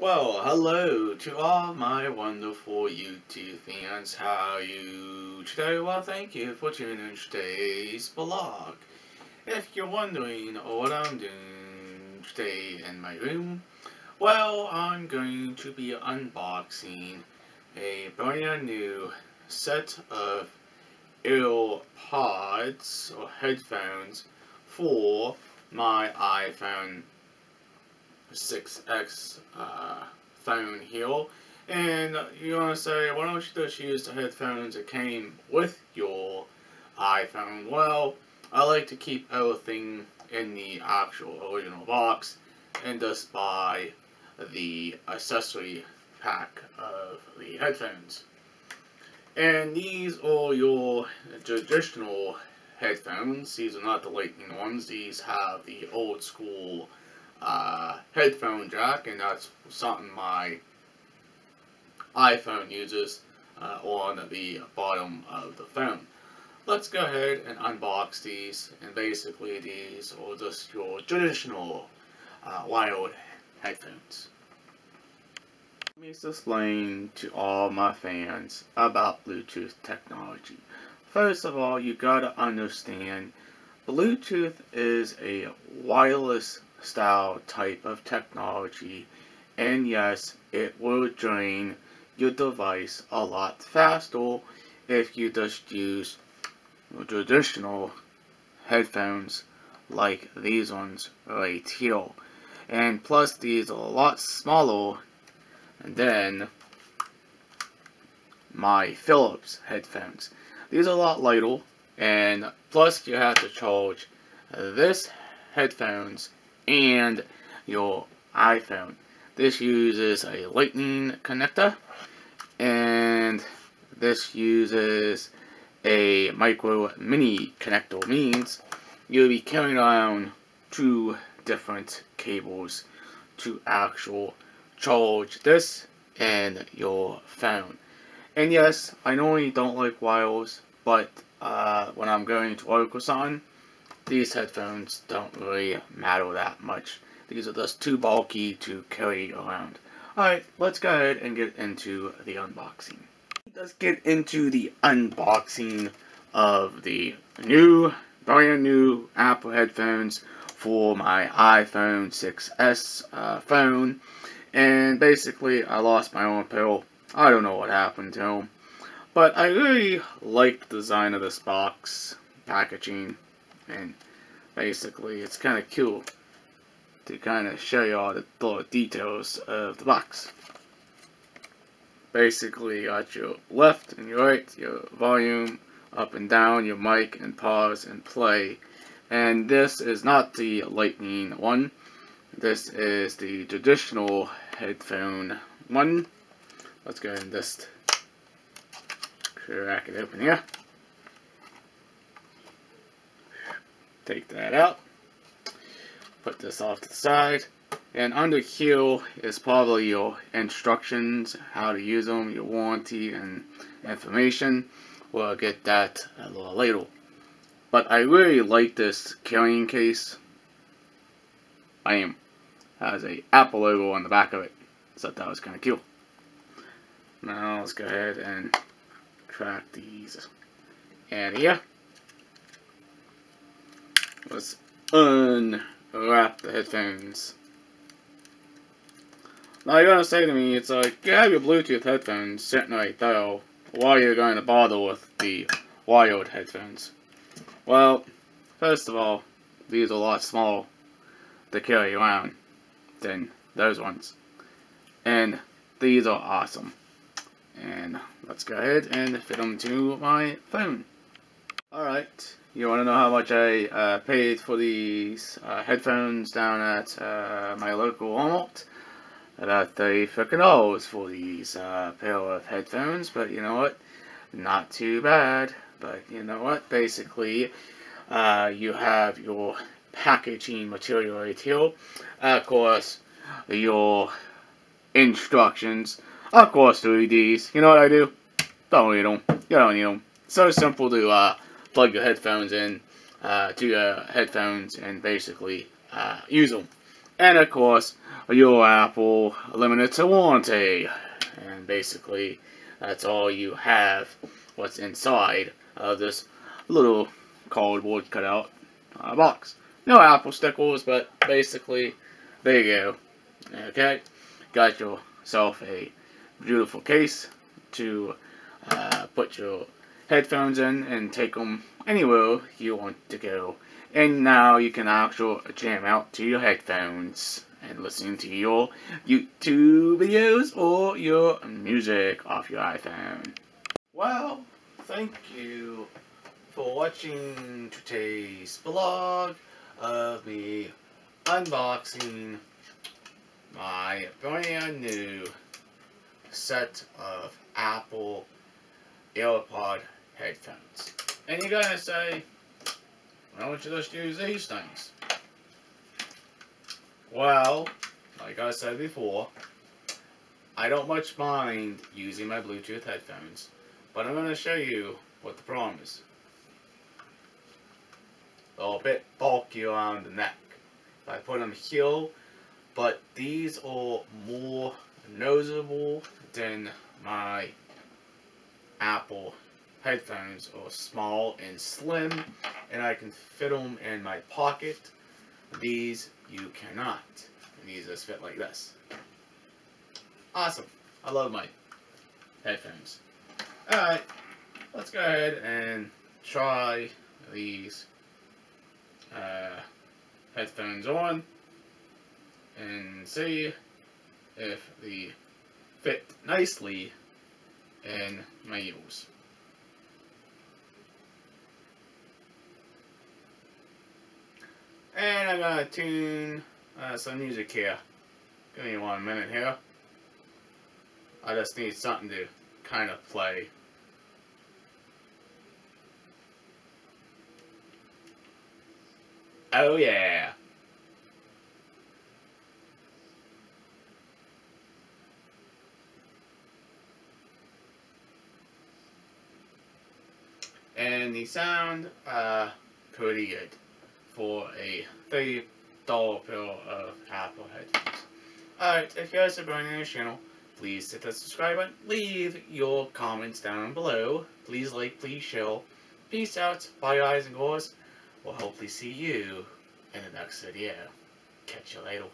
Well, hello to all my wonderful YouTube fans. How are you today? Well, thank you for tuning in today's vlog. If you're wondering what I'm doing today in my room, well, I'm going to be unboxing a brand new set of AirPods or headphones for my iPhone 6s uh, phone here. And you're going to say, why don't you just use the headphones that came with your iPhone? Well, I like to keep everything in the actual original box and just buy the accessory pack of the headphones. And these are your traditional headphones. These are not the lightning ones. These have the old school uh, headphone jack, and that's something my iPhone uses uh, on the bottom of the phone. Let's go ahead and unbox these, and basically these are just your traditional uh, wired headphones. Let me explain to all my fans about Bluetooth technology. First of all, you gotta understand Bluetooth is a wireless style type of technology and yes it will drain your device a lot faster if you just use traditional headphones like these ones right here. And plus these are a lot smaller than my Philips headphones. These are a lot lighter and plus you have to charge this headphones and your iPhone. This uses a lightning connector and this uses a micro mini connector means you'll be carrying around two different cables to actual charge this and your phone. And yes, I normally don't like wires, but uh, when I'm going to work these headphones don't really matter that much. These are just too bulky to carry around. Alright, let's go ahead and get into the unboxing. Let's get into the unboxing of the new, brand new Apple headphones for my iPhone 6s uh, phone. And basically, I lost my own pill. I don't know what happened to him. But I really like the design of this box packaging and basically it's kind of cool to kind of show you all the little details of the box. Basically, got your left and your right, your volume, up and down, your mic, and pause and play. And this is not the lightning one. This is the traditional headphone one. Let's go and just crack it open here. Take that out. Put this off to the side. And under here is probably your instructions, how to use them, your warranty and information. We'll get that a little later. But I really like this carrying case. I am. Has a Apple logo on the back of it. So that was kind of cool. Now let's go ahead and crack these. And here. Let's unwrap the headphones. Now you're gonna say to me, it's like, you have your Bluetooth headphones sitting right there. Why are you going to bother with the wired headphones? Well, first of all, these are a lot smaller to carry around than those ones. And these are awesome. And let's go ahead and fit them to my phone. Alright, you want to know how much I uh, paid for these uh, headphones down at uh, my local Walmart? About 30 freaking dollars for these uh, pair of headphones, but you know what? Not too bad. But you know what? Basically, uh, you have your packaging material right here. of course, your instructions. Of course, 3Ds. You know what I do? Don't need them. You don't need them. So simple to uh, plug your headphones in uh, to your headphones and basically uh, use them. And of course, your Apple limited to warranty. And basically, that's all you have what's inside of this little cardboard cutout uh, box. No Apple stickers, but basically, there you go. Okay, got yourself a beautiful case to uh, put your headphones in and take them anywhere you want to go. And now you can actually jam out to your headphones and listen to your YouTube videos or your music off your iPhone. Well, thank you for watching today's vlog of me unboxing my brand new set of Apple AirPod headphones. And you're gonna say, why don't you just use these things? Well, like I said before, I don't much mind using my Bluetooth headphones, but I'm gonna show you what the problem is. A little bit bulky around the neck. I put them here, but these are more noticeable than my Apple headphones are small and slim and I can fit them in my pocket. These you cannot. These just fit like this. Awesome. I love my headphones. Alright, let's go ahead and try these uh, headphones on and see if they fit nicely in my ears. Going to tune uh, some music here. Give me one minute here. I just need something to kind of play. Oh yeah. And the sound, uh, pretty good for a $30 pair of Apple headphones. Alright, if you guys are joining the channel, please hit that subscribe button, leave your comments down below, please like, please share, peace out, bye guys and girls, we'll hopefully see you in the next video. Catch you later.